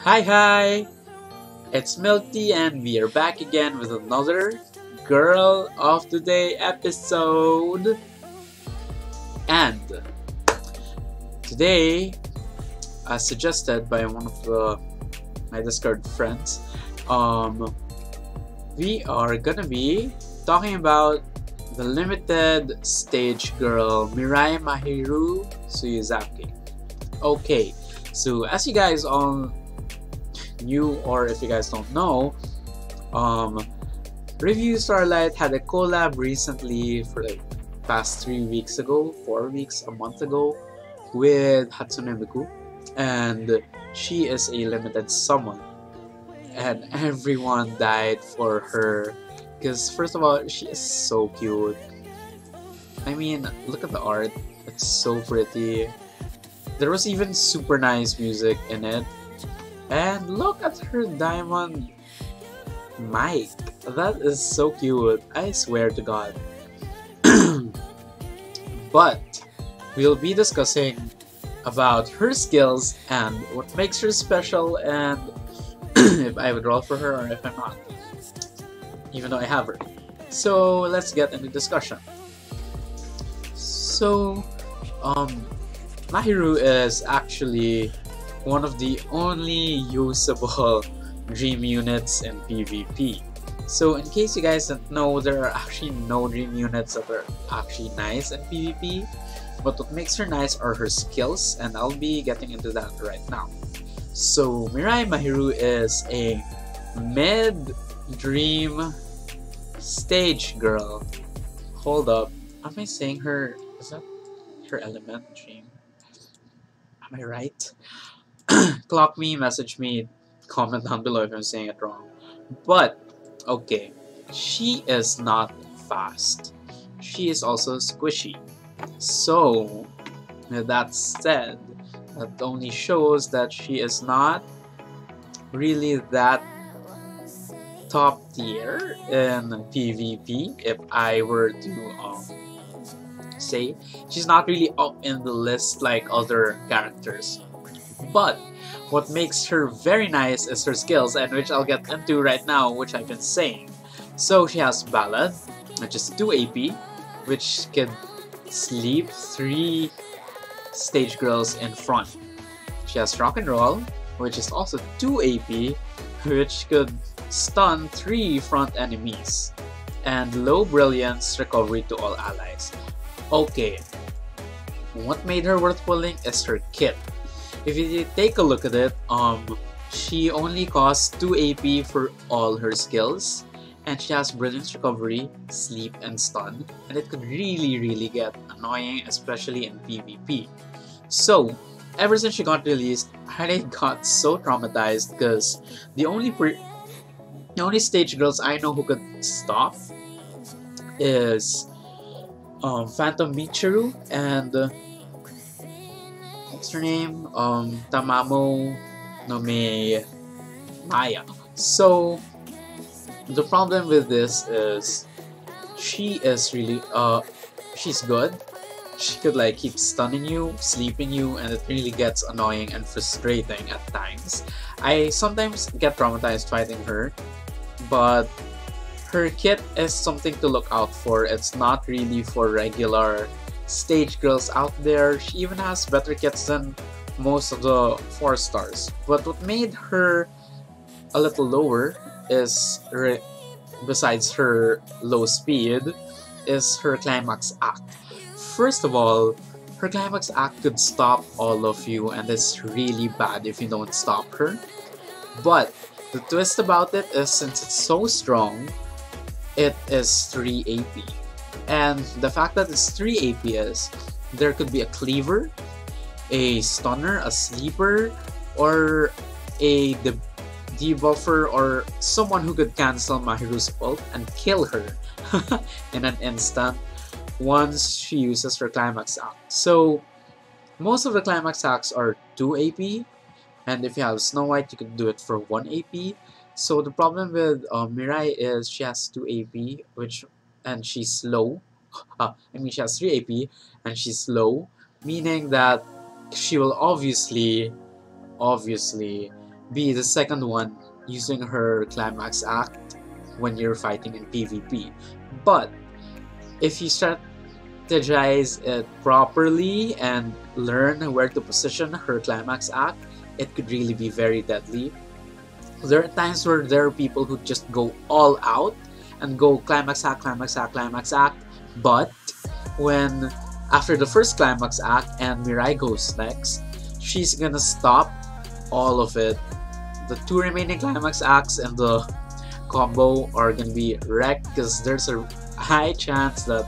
Hi hi! It's Milty and we are back again with another Girl of the Day episode. And today, as suggested by one of the, my Discord friends, um, we are gonna be talking about the limited stage girl Mirai Mahiru Tsuyuzaki. Okay, so as you guys all knew or if you guys don't know, um, Revue Starlight had a collab recently for like past three weeks ago, four weeks, a month ago with Hatsune Miku and she is a limited summon and everyone died for her because first of all she is so cute. I mean look at the art. It's so pretty. There was even super nice music in it and look at her diamond mic that is so cute I swear to god but we'll be discussing about her skills and what makes her special and if I would roll for her or if I'm not. Even though I have her. So let's get into discussion. So um Mahiru is actually one of the only usable dream units in PvP. So in case you guys don't know, there are actually no dream units that are actually nice in PvP. But what makes her nice are her skills, and I'll be getting into that right now. So Mirai Mahiru is a mid-dream stage girl. Hold up, am I saying her, is that her element dream? Am I right? Clock me, message me, comment down below if I'm saying it wrong. But, okay, she is not fast. She is also squishy. So, that said, that only shows that she is not really that top tier in PvP if I were to um, say she's not really up in the list like other characters but what makes her very nice is her skills and which I'll get into right now which I've been saying so she has Ballad which is 2 AP which can sleep three stage girls in front. She has rock and roll, which is also 2 AP, which could stun 3 front enemies, and low brilliance recovery to all allies. Okay, what made her worth pulling is her kit. If you take a look at it, um, she only costs 2 AP for all her skills, and she has brilliance recovery, sleep, and stun, and it could really really get annoying, especially in PvP. So, ever since she got released, I got so traumatized because the only the only stage girls I know who could stop is um, Phantom Michiru and uh, what's her name? Um, Tamamo no Mae Maya. So the problem with this is she is really uh she's good she could like keep stunning you sleeping you and it really gets annoying and frustrating at times i sometimes get traumatized fighting her but her kit is something to look out for it's not really for regular stage girls out there she even has better kits than most of the four stars but what made her a little lower is besides her low speed is her climax act. First of all, her climax act could stop all of you and it's really bad if you don't stop her. But the twist about it is since it's so strong, it is 3 AP. And the fact that it's 3 APS, there could be a cleaver, a stunner, a sleeper, or a debuffer or someone who could cancel Mahiru's ult and kill her in an instant once she uses her climax act. So most of the climax acts are 2 AP and if you have Snow White you can do it for 1 AP. So the problem with uh, Mirai is she has 2 AP which and she's slow. I mean she has 3 AP and she's slow meaning that she will obviously obviously be the second one using her climax act when you're fighting in PvP. But if you strategize it properly and learn where to position her climax act, it could really be very deadly. There are times where there are people who just go all out and go climax act, climax act, climax act, but when after the first climax act and Mirai goes next, she's gonna stop all of it. The two remaining climax acts and the combo are gonna be wrecked because there's a high chance that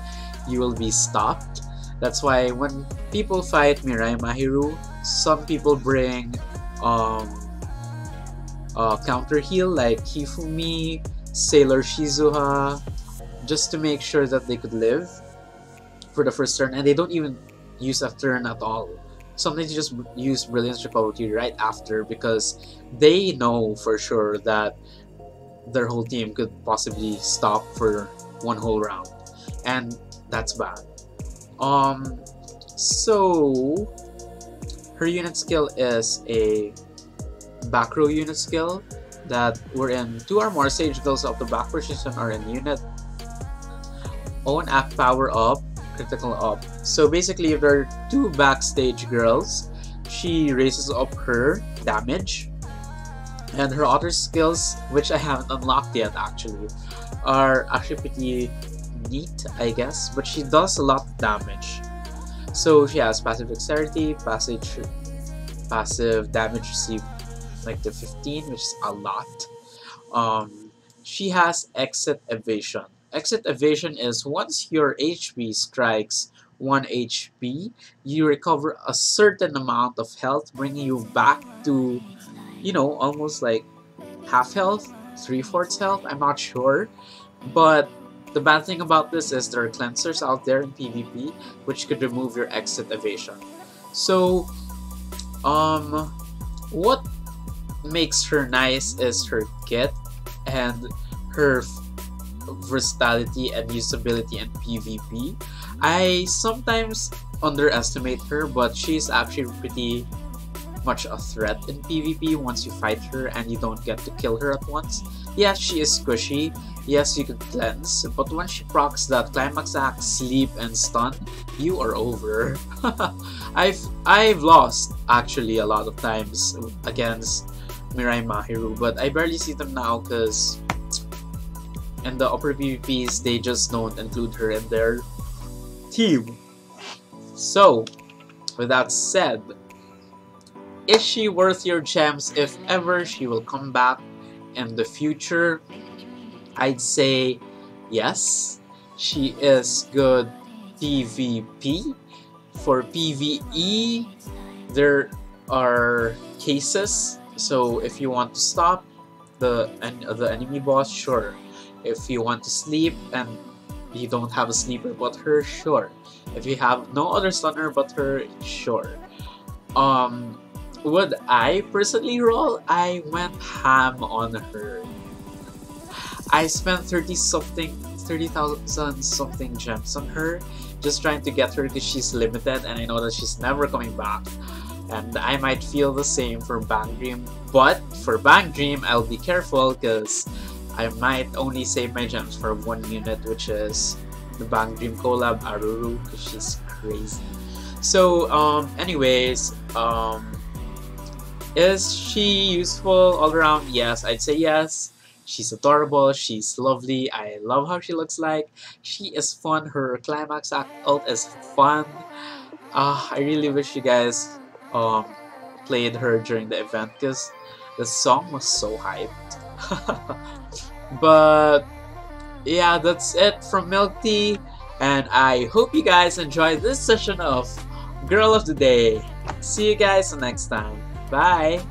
you will be stopped. That's why when people fight Mirai Mahiru, some people bring um, counter heal like Hifumi, Sailor Shizuha, just to make sure that they could live for the first turn, and they don't even use a turn at all. Sometimes you just use Brilliance Recovery right after because they know for sure that their whole team could possibly stop for one whole round, and that's bad. Um, so her unit skill is a back row unit skill that we're in. Two or more Stage Girls of the back position are in unit. Own act power up critical up. So basically if there are two backstage girls she raises up her damage. And her other skills which I haven't unlocked yet actually are actually pretty neat I guess. But she does a lot of damage. So she has passive dexterity passive passive damage received like the 15 which is a lot. Um, she has exit evasion. Exit evasion is once your HP strikes 1 HP you recover a certain amount of health bringing you back to you know almost like half health three-fourths health I'm not sure. But the bad thing about this is there are cleansers out there in PvP which could remove your exit evasion. So um what makes her nice is her kit and her versatility and usability and PvP. I sometimes underestimate her, but she's actually pretty much a threat in PvP once you fight her and you don't get to kill her at once. Yes, she is squishy, yes, you can cleanse, but when she procs that Climax Act, Sleep, and Stun, you are over. I've I've lost, actually, a lot of times against Mirai Mahiru, but I barely see them now because in the upper PvPs, they just don't include her in their team. So, with that said, is she worth your gems if ever she will come back in the future? I'd say yes. She is good PvP. For PvE, there are cases so if you want to stop the the enemy boss, sure. If you want to sleep and you don't have a sleeper but her, sure. If you have no other stunner but her, sure. Um, would I personally roll? I went ham on her. I spent 30 something, 30,000 something gems on her just trying to get her because she's limited and I know that she's never coming back and I might feel the same for Bang Dream. But for Bang Dream, I'll be careful because I might only save my gems for one unit, which is the Bang Dream collab Aruru, because she's crazy. So, um, anyways, um, is she useful all around? Yes, I'd say yes. She's adorable, she's lovely, I love how she looks like. She is fun, her climax ult is fun. Uh, I really wish you guys um, played her during the event because the song was so hyped. but yeah, that's it from Milk Tea, and I hope you guys enjoyed this session of Girl of the Day. See you guys next time. Bye!